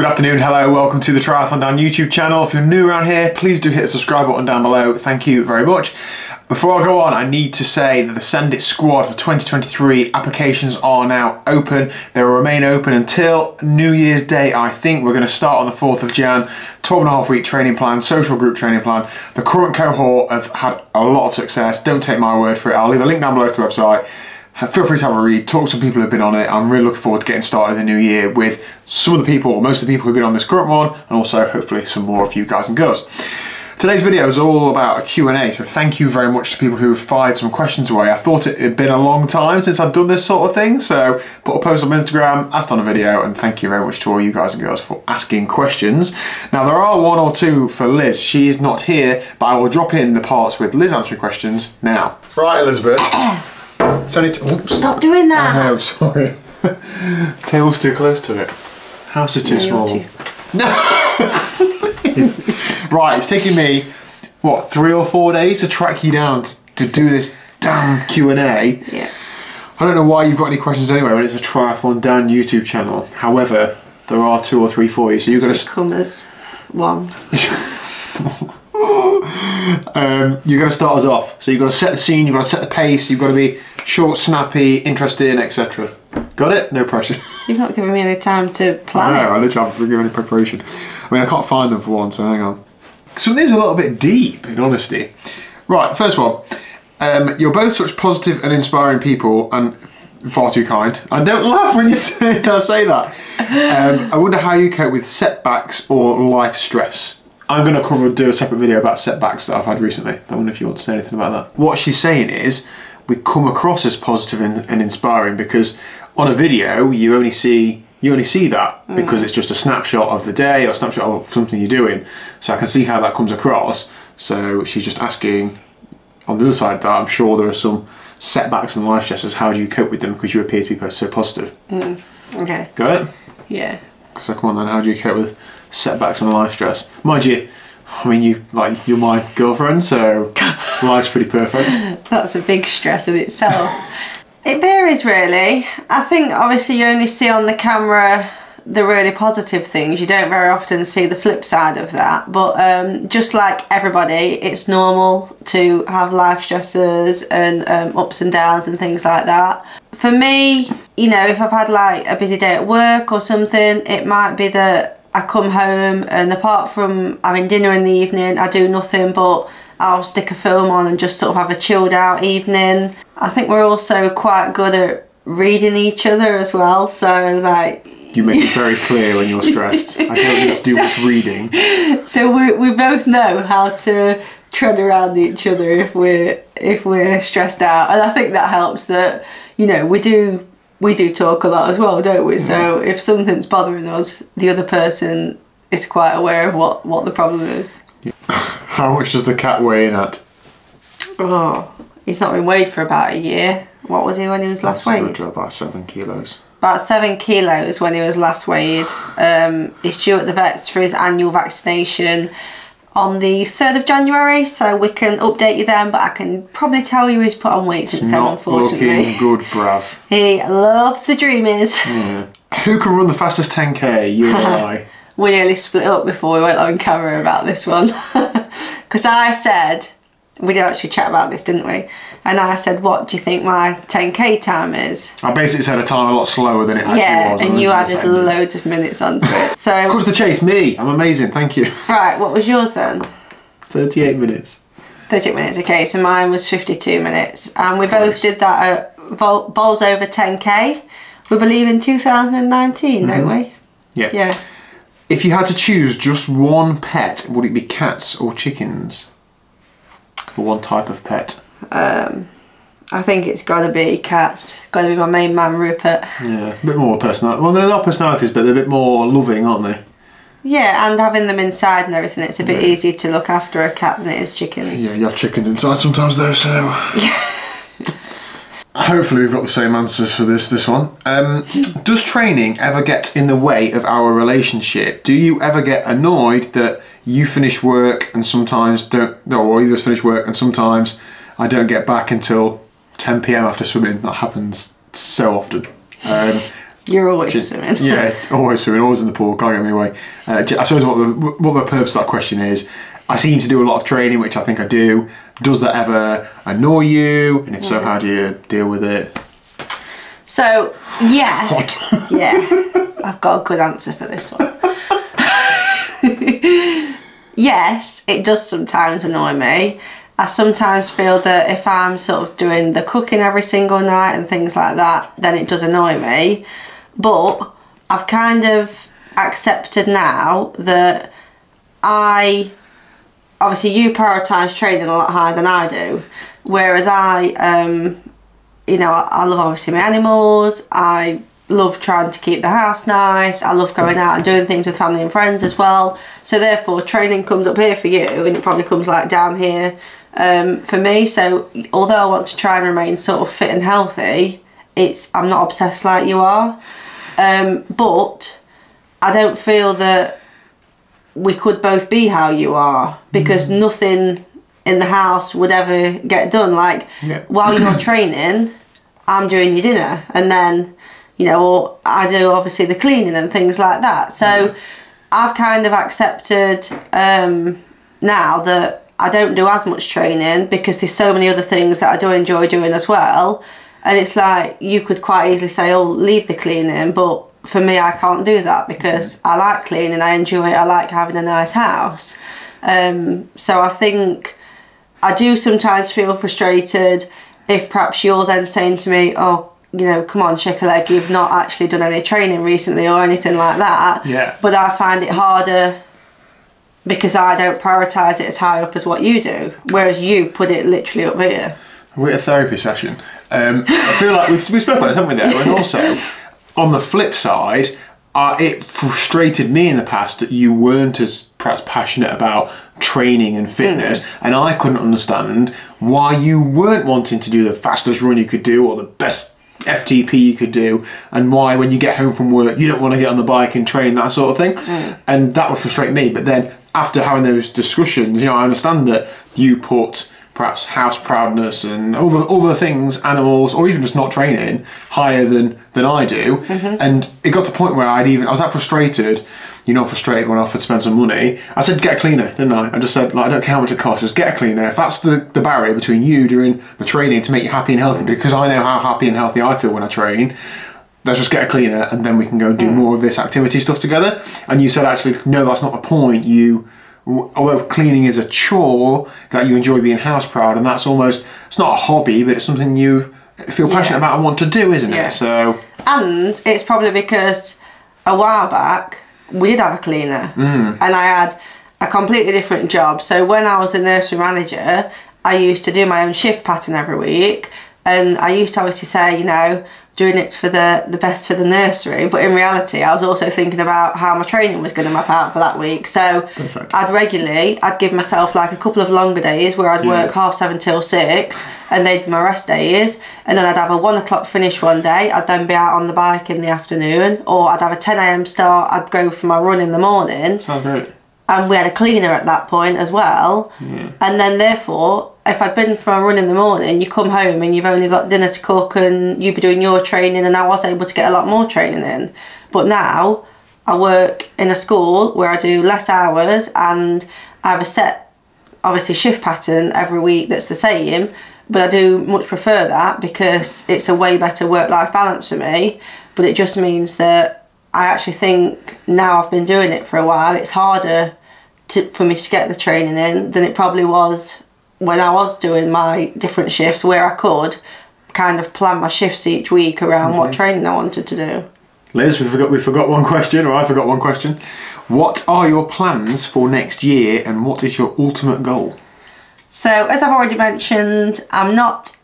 Good afternoon, hello, welcome to the Triathlon Dan YouTube channel. If you're new around here, please do hit the subscribe button down below. Thank you very much. Before I go on, I need to say that the Send It Squad for 2023 applications are now open. They will remain open until New Year's Day, I think. We're going to start on the 4th of Jan, 12 and a half week training plan, social group training plan. The current cohort have had a lot of success. Don't take my word for it. I'll leave a link down below to the website feel free to have a read, talk to some people who've been on it. I'm really looking forward to getting started in the new year with some of the people, or most of the people who've been on this current one, and also hopefully some more of you guys and girls. Today's video is all about a Q&A, so thank you very much to people who have fired some questions away. I thought it had been a long time since I've done this sort of thing, so put a post on Instagram, asked on a video, and thank you very much to all you guys and girls for asking questions. Now there are one or two for Liz. She is not here, but I will drop in the parts with Liz answering questions now. Right, Elizabeth. It's only oops. Stop doing that. I know, sorry. Table's too close to it. House is too No, small. too- No! Right, it's taking me, what, three or four days to track you down t- to do this damn Q&A. Yeah. I don't know why you've got any questions anyway when it's a Triathlon Dan YouTube channel. However, there are two or three for you, so you've got to Come as one. um, you're going to start us off. So you've got to set the scene, you've got to set the pace, you've got to be short, snappy, interesting, etc. Got it? No pressure. You've not given me any time to I plan know, I literally haven't given any preparation. I mean, I can't find them for one, so hang on. So these are a little bit deep, in honesty. Right, first one. Um, you're both such positive and inspiring people, and far too kind. I don't laugh when you say, I say that. Um, I wonder how you cope with setbacks or life stress. I'm going to cover do a separate video about setbacks that I've had recently. I wonder if you want to say anything about that. What she's saying is, we come across as positive and, and inspiring because on a video you only see you only see that mm. because it's just a snapshot of the day or a snapshot of something you're doing. So I can see how that comes across. So she's just asking on the other side of that, I'm sure there are some setbacks and life stresses. How do you cope with them because you appear to be so positive? Mm. Okay. Got it? Yeah. So come on then, how do you cope with setbacks and life stress? Mind you, I mean you like you're my girlfriend, so life's pretty perfect. That's a big stress in itself. it varies really. I think obviously you only see on the camera the really positive things. You don't very often see the flip side of that. But um, just like everybody, it's normal to have life stresses and um, ups and downs and things like that. For me, you know, if I've had like a busy day at work or something, it might be that I come home and apart from having dinner in the evening, I do nothing but I'll stick a film on and just sort of have a chilled out evening. I think we're also quite good at reading each other as well. So like You make it very clear when you're stressed. I don't need to do much reading. so we we both know how to tread around each other if we're if we're stressed out, and I think that helps. That you know we do we do talk a lot as well, don't we? So if something's bothering us, the other person is quite aware of what what the problem is. How much does the cat weigh in at? Oh, he's not been weighed for about a year. What was he when he was last That's weighed? about seven kilos. About seven kilos when he was last weighed. Um, he's due at the vets for his annual vaccination on the 3rd of January, so we can update you then, but I can probably tell you he's put on weight since then, unfortunately. looking good, bruv. He loves the dreamies. Who can run the fastest 10k? You or I? We nearly split up before we went on camera about this one. Because I said, we did actually chat about this, didn't we? And I said, what do you think my 10k time is? I basically said a time a lot slower than it actually yeah, was. and you added ended. loads of minutes onto it. Of course, the chase, me. I'm amazing, thank you. right, what was yours then? 38 minutes. 38 minutes, okay, so mine was 52 minutes. And we both did that at Vol- Bolsover 10k, we believe in 2019, don't mm-hmm. we? Yeah. Yeah. If you had to choose just one pet, would it be cats or chickens? Or one type of pet? Um, I think it's got to be cats. Got to be my main man, Rupert. Yeah, a bit more personality. Well, they're not personalities, but they're a bit more loving, aren't they? Yeah, and having them inside and everything, it's a bit Yeah. easier to look after a cat than it is chickens. Yeah, you have chickens inside sometimes though, so. Hopefully, we've got the same answers for this this one. Um, does training ever get in the way of our relationship? Do you ever get annoyed that you finish work and sometimes don't? Or you just finish work and sometimes I don't get back until 10 p.m. after swimming. That happens so often. Um, You're always swimming. yeah, always swimming, always in the pool. Can't get me away. Uh, I suppose what the what the purpose of that question is. I seem to do a lot of training, which I think I do. Does that ever annoy you? And if so, how do you deal with it? So yeah, yeah, I've got a good answer for this one. yes, it does sometimes annoy me. I sometimes feel that if I'm sort of doing the cooking every single night and things like that, then it does annoy me. But I've kind of accepted now that I obviously you prioritise training a lot higher than I do, whereas I um, you know, I, I love obviously my animals. I love trying to keep the house nice. I love going out and doing things with family and friends as well. So therefore, training comes up here for you, and it probably comes like down here um, for me. So although I want to try and remain sort of fit and healthy, it's I'm not obsessed like you are. Um, but I don't feel that we could both be how you are because nothing in the house would ever get done. Like Yeah. while you're training, I'm doing your dinner, and then you know, or I do obviously the cleaning and things like that. So I've kind of accepted um, now that I don't do as much training because there's so many other things that I do enjoy doing as well. And it's like you could quite easily say, "Oh, leave the cleaning," but for me, I can't do that because I like cleaning. I enjoy it. I like having a nice house. Um, so I think I do sometimes feel frustrated if perhaps you're then saying to me, "Oh, you know, come on, shake a leg. You've not actually done any training recently or anything like that." Yeah. But I find it harder because I don't prioritise it as high up as what you do, whereas you put it literally up here. We're at a therapy session. Um, I feel like we've, we spoke about this, haven't we? There, and also on the flip side, uh, it frustrated me in the past that you weren't as perhaps passionate about training and fitness, and I couldn't understand why you weren't wanting to do the fastest run you could do or the best FTP you could do, and why when you get home from work you don't want to get on the bike and train that sort of thing, mm. and that would frustrate me. But then after having those discussions, you know, I understand that you put perhaps house proudness and all the the things, animals, or even just not training, higher than than I do. Mm-hmm. And it got to the point where I'd even I was that frustrated. You know, frustrated when I offered to spend some money. I said, get a cleaner, didn't I? I just said, like, I don't care how much it costs, just get a cleaner. If that's the, the barrier between you doing the training to make you happy and healthy, because I know how happy and healthy I feel when I train, let's just get a cleaner and then we can go and do hmm. more of this activity stuff together. And you said, actually, no, that's not the point. You, although cleaning is a chore, that you enjoy being house proud, and that's almost, it's not a hobby, but it's something you feel passionate about and want to do, isn't Yeah. it? So, And it's probably because a while back we did have a cleaner. Mm. And I had a completely different job. So when I was a nursery manager, I used to do my own shift pattern every week and I used to obviously say, you know, doing it for the, the best for the nursery, but in reality I was also thinking about how my training was going to map out for that week. So Perfect. I'd regularly, I'd give myself like a couple of longer days where I'd Yeah. work half seven till six and they'd be my rest days and then I'd have a one o'clock finish one day I'd then be out on the bike in the afternoon or I'd have a 10am start I'd go for my run in the morning sounds great. and we had a cleaner at that point as well and then therefore if I'd been for a run in the morning you come home and you've only got dinner to cook and you'd be doing your training and I was able to get a lot more training in. But now I work in a school where I do less hours and I have a set obviously shift pattern every week that's the same but I do much prefer that because it's a way better work life balance for me. But it just means that I actually think now I've been doing it for a while it's harder to, for me to get the training in than it probably was when I was doing my different shifts where I could kind of plan my shifts each week around what training I wanted to do. Liz, we forgot we forgot one question, or I forgot one question. What are your plans for next year, and what is your ultimate goal? So, as I've already mentioned, I'm not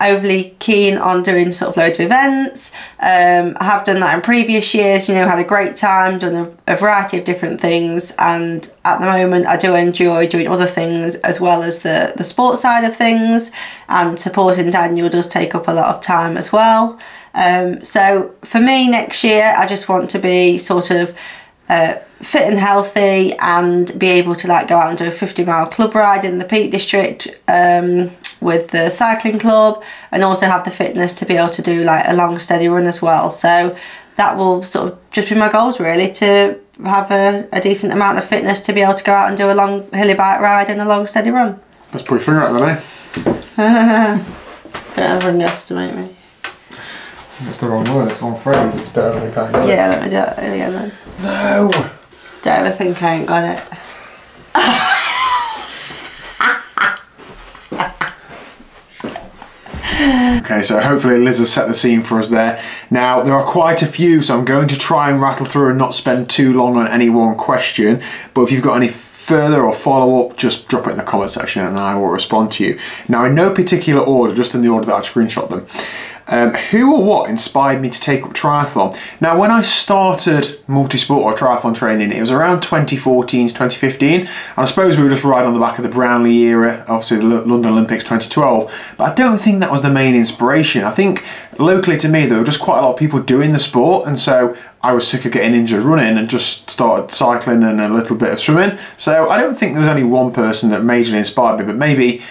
overly keen on doing sort of loads of events. Um, I have done that in previous years, you know, had a great time, done a, a variety of different things, and at the moment I do enjoy doing other things as well as the, the sports side of things, and supporting Daniel does take up a lot of time as well. Um, so, for me, next year, I just want to be sort of uh, fit and healthy and be able to like go out and do a 50 mile club ride in the Peak District um, with the cycling club and also have the fitness to be able to do like a long steady run as well. So that will sort of just be my goals really to have a, a decent amount of fitness to be able to go out and do a long hilly bike ride and a long steady run. Let's put your finger out then, eh? Don't underestimate me. That's the wrong word, it's the wrong phrase, it's don't overthink I ain't got Yeah, let me do it again then. No! Don't ever think I ain't got it. Okay, so hopefully Liz has set the scene for us there. Now, there are quite a few, so I'm going to try and rattle through and not spend too long on any one question. But if you've got any further or follow up, just drop it in the comment section and I will respond to you. Now, in no particular order, just in the order that I've screenshot them. Um, who or what inspired me to take up triathlon? Now, when I started multi-sport or triathlon training, it was around 2014 to 2015, and I suppose we were just right on the back of the Brownlee era, obviously the London Olympics 2012. But I don't think that was the main inspiration. I think locally to me, there were just quite a lot of people doing the sport, and so I was sick of getting injured running and just started cycling and a little bit of swimming. So I don't think there was only one person that majorly inspired me, but maybe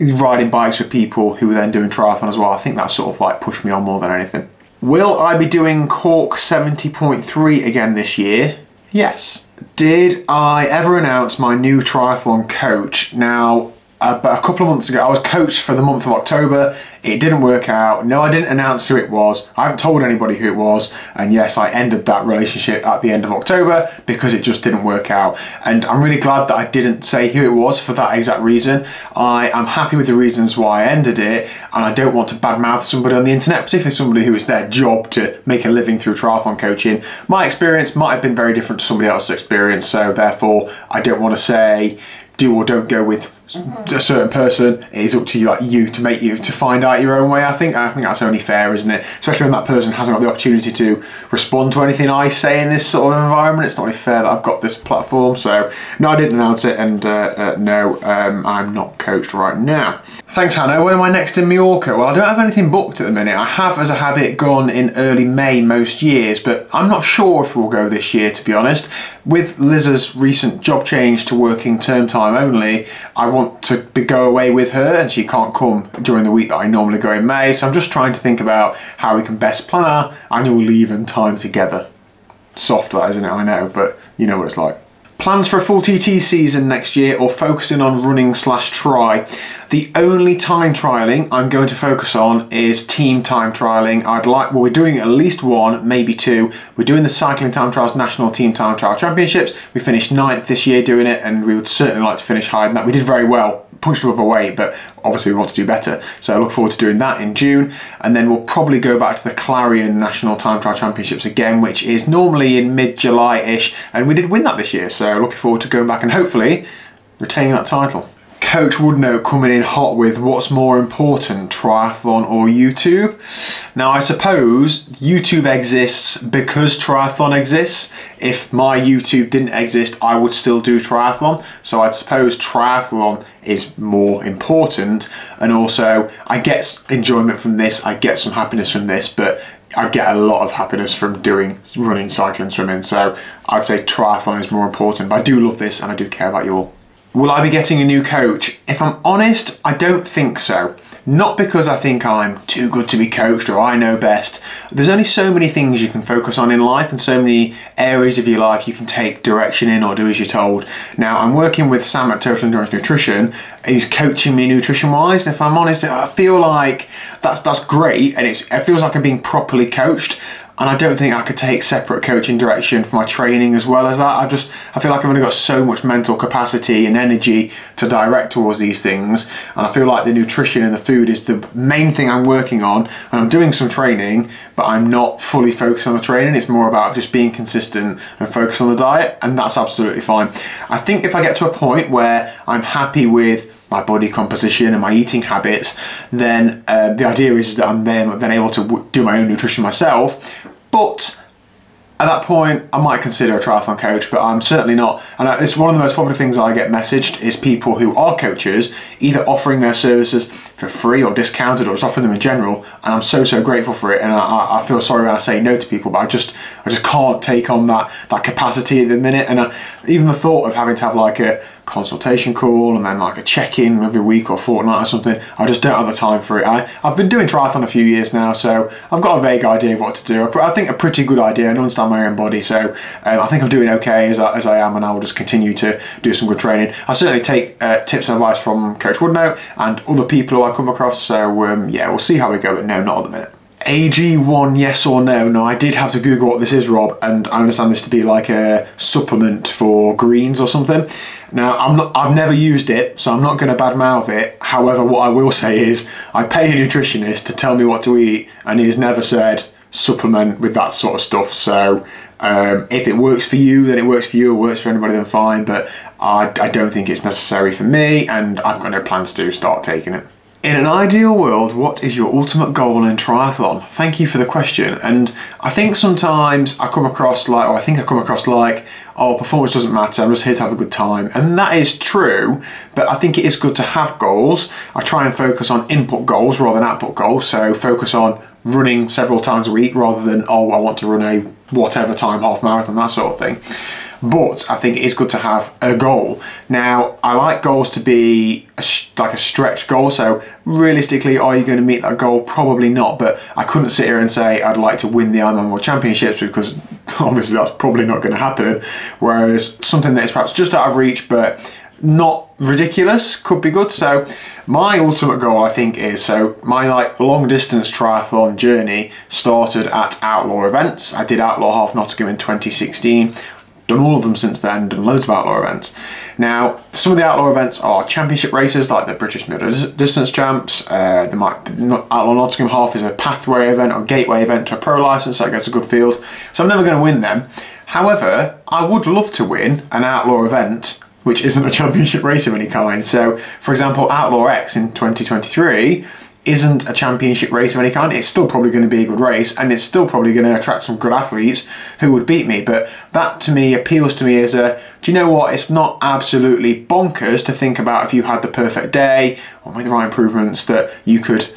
riding bikes with people who were then doing triathlon as well. I think that sort of like pushed me on more than anything. Will I be doing Cork 70.3 again this year? Yes. Did I ever announce my new triathlon coach? Now, Uh, about a couple of months ago, I was coached for the month of October. It didn't work out. No, I didn't announce who it was. I haven't told anybody who it was. And yes, I ended that relationship at the end of October because it just didn't work out. And I'm really glad that I didn't say who it was for that exact reason. I am happy with the reasons why I ended it. And I don't want to badmouth somebody on the internet, particularly somebody who it's their job to make a living through triathlon coaching. My experience might have been very different to somebody else's experience. So therefore, I don't want to say do or don't go with a certain person. It is up to you, like you, to make you to find out your own way. I think. I think that's only fair, isn't it? Especially when that person hasn't got the opportunity to respond to anything I say in this sort of environment. It's not really fair that I've got this platform. So no, I didn't announce it, and uh, uh, no, um, I'm not coached right now. Thanks, Hannah. When am I next in Mallorca? Well, I don't have anything booked at the minute. I have, as a habit, gone in early May most years, but I'm not sure if we'll go this year, to be honest. With Liz's recent job change to working term time only, I want to be, go away with her, and she can't come during the week that I normally go in May. So I'm just trying to think about how we can best plan our annual leave and time together. Soft that, isn't it? I know, but you know what it's like. Plans for a full TT season next year or focusing on running slash try. The only time trialing I'm going to focus on is team time trialing. I'd like, well, we're doing at least one, maybe two. We're doing the Cycling Time Trials National Team Time Trial Championships. We finished ninth this year doing it, and we would certainly like to finish higher than that. We did very well, punched above our weight, but obviously we want to do better. So I look forward to doing that in June, and then we'll probably go back to the Clarion National Time Trial Championships again, which is normally in mid-July-ish, and we did win that this year. So looking forward to going back and hopefully retaining that title. Coach Woodnote coming in hot with what's more important, triathlon or YouTube? Now, I suppose YouTube exists because triathlon exists. If my YouTube didn't exist, I would still do triathlon. So I'd suppose triathlon is more important. And also, I get enjoyment from this, I get some happiness from this, but I get a lot of happiness from doing running, cycling, swimming. So I'd say triathlon is more important. But I do love this and I do care about you all. Will I be getting a new coach? If I'm honest, I don't think so. Not because I think I'm too good to be coached or I know best. There's only so many things you can focus on in life and so many areas of your life you can take direction in or do as you're told. Now, I'm working with Sam at Total Endurance Nutrition. He's coaching me nutrition wise. If I'm honest, I feel like that's that's great and it's, it feels like I'm being properly coached and I don't think I could take separate coaching direction for my training as well as that. I just I feel like I've only got so much mental capacity and energy to direct towards these things, and I feel like the nutrition and the food is the main thing I'm working on. And I'm doing some training, but I'm not fully focused on the training. It's more about just being consistent and focus on the diet, and that's absolutely fine. I think if I get to a point where I'm happy with my body composition and my eating habits, then uh, the idea is that I'm then, then able to do my own nutrition myself. But at that point, I might consider a triathlon coach, but I'm certainly not. And it's one of the most popular things I get messaged is people who are coaches either offering their services for free or discounted or just offering them in general, and I'm so so grateful for it. And I, I feel sorry when I say no to people, but I just I just can't take on that that capacity at the minute. And I, even the thought of having to have like a consultation call and then like a check-in every week or fortnight or something. I just don't have the time for it. I, I've been doing triathlon a few years now, so I've got a vague idea of what to do. I think a pretty good idea and understand my own body, so um, I think I'm doing okay as I, as I am and I will just continue to do some good training. I certainly take uh, tips and advice from Coach Woodnow and other people who I come across, so um, yeah, we'll see how we go, but no, not at the minute. AG1 yes or no? No, I did have to Google what this is, Rob, and I understand this to be like a supplement for greens or something. Now, I'm not, I've never used it, so I'm not going to badmouth it. However, what I will say is I pay a nutritionist to tell me what to eat, and he's never said supplement with that sort of stuff. So um, if it works for you, then it works for you. It works for anybody, then fine. But I, I don't think it's necessary for me, and I've got no plans to start taking it. In an ideal world, what is your ultimate goal in triathlon? Thank you for the question. And I think sometimes I come across like, or I think I come across like, oh, performance doesn't matter, I'm just here to have a good time. And that is true, but I think it is good to have goals. I try and focus on input goals rather than output goals. So focus on running several times a week rather than, oh, I want to run a whatever time half marathon, that sort of thing but I think it is good to have a goal. Now, I like goals to be a like a stretch goal, so realistically, are you going to meet that goal? Probably not, but I couldn't sit here and say I'd like to win the Ironman World Championships because obviously that's probably not going to happen, whereas something that is perhaps just out of reach, but not ridiculous could be good so my ultimate goal i think is so my like long distance triathlon journey started at outlaw events i did outlaw half nottingham in 2016 done all of them since then, done loads of outlaw events. Now, some of the outlaw events are championship races like the British Middle Distance Champs. Uh, the Outlaw Nottingham Half is a pathway event or gateway event to a pro license, so it gets a good field. So I'm never going to win them. However, I would love to win an outlaw event which isn't a championship race of any kind. So, for example, Outlaw X in 2023 isn't a championship race of any kind, it's still probably going to be a good race and it's still probably going to attract some good athletes who would beat me. But that to me appeals to me as a, do you know what, it's not absolutely bonkers to think about if you had the perfect day or made the right improvements that you could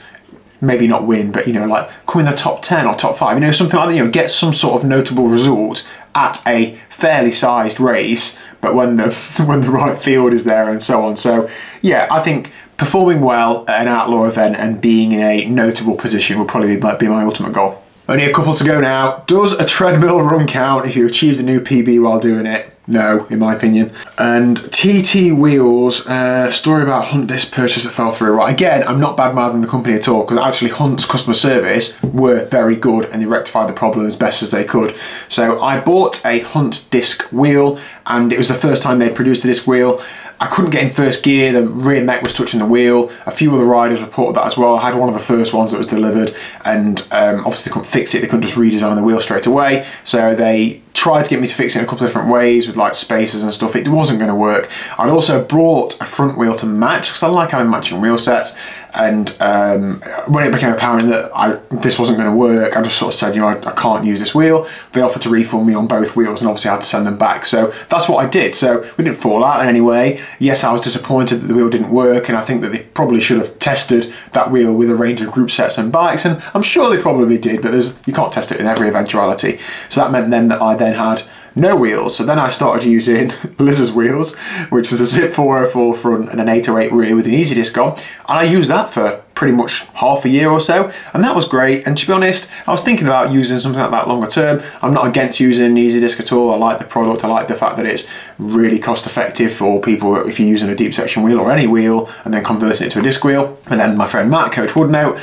maybe not win, but you know, like come in the top 10 or top five, you know, something like that, you know, get some sort of notable result at a fairly sized race, but when the when the right field is there and so on. So yeah, I think performing well at an outlaw event and being in a notable position would probably be, my ultimate goal. Only a couple to go now. Does a treadmill run count if you achieved a new PB while doing it? No, in my opinion. And TT Wheels, uh, story about Hunt disc purchase that fell through. Right, again, I'm not bad mouthing the company at all because actually Hunt's customer service were very good and they rectified the problem as best as they could. So I bought a Hunt disc wheel and it was the first time they produced a disc wheel I couldn't get in first gear, the rear mech was touching the wheel. A few other riders reported that as well. I had one of the first ones that was delivered and um, obviously they couldn't fix it, they couldn't just redesign the wheel straight away. So they tried to get me to fix it in a couple of different ways with like spacers and stuff. It wasn't going to work. I'd also brought a front wheel to match because I like having matching wheel sets. And um, when it became apparent that I, this wasn't going to work, I just sort of said, you know, I, I, can't use this wheel. They offered to refund me on both wheels and obviously I had to send them back. So that's what I did. So we didn't fall out in any way. Yes, I was disappointed that the wheel didn't work and I think that they probably should have tested that wheel with a range of group sets and bikes. And I'm sure they probably did, but there's, you can't test it in every eventuality. So that meant then that I then had no wheels. So then I started using Blizzard's wheels, which was a Zipp 404 front and an 808 rear with an easy disc on. And I used that for pretty much half a year or so. And that was great. And to be honest, I was thinking about using something like that longer term. I'm not against using an easy disc at all. I like the product. I like the fact that it's really cost effective for people if you're using a deep section wheel or any wheel and then converting it to a disc wheel. And then my friend Matt, Coach Woodnow,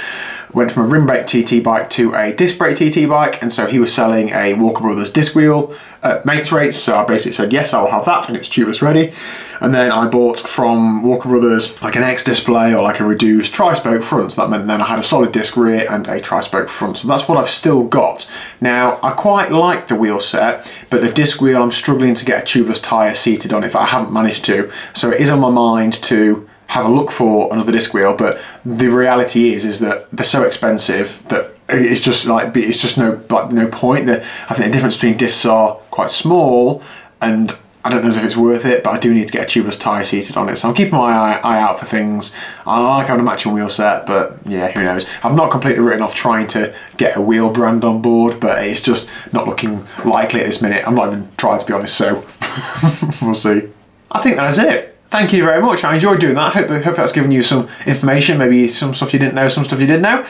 went from a rim brake TT bike to a disc brake TT bike. And so he was selling a Walker Brothers disc wheel at mates rates. So I basically said, yes, I'll have that. And it's tubeless ready. And then I bought from Walker Brothers like an X display or like a reduced tri-spoke front. So that meant then I had a solid disc rear and a tri-spoke front. So that's what I've still got. Now, I quite like the wheel set, but the disc wheel, I'm struggling to get a tubeless tyre seated on if I haven't managed to. So it is on my mind to have a look for another disc wheel, but the reality is is that they're so expensive that it's just like it's just no like no point. That I think the difference between discs are quite small, and I don't know if it's worth it, but I do need to get a tubeless tyre seated on it. So I'm keeping my eye, eye out for things. I like having a matching wheel set, but yeah, who knows. I've not completely written off trying to get a wheel brand on board, but it's just not looking likely at this minute. I'm not even trying to be honest, so we'll see. I think that is it. Thank you very much. I enjoyed doing that. I hope, hope that's given you some information, maybe some stuff you didn't know, some stuff you did know.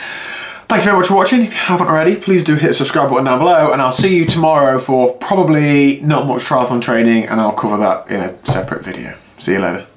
Thank you very much for watching. If you haven't already, please do hit the subscribe button down below and I'll see you tomorrow for probably not much triathlon training and I'll cover that in a separate video. See you later.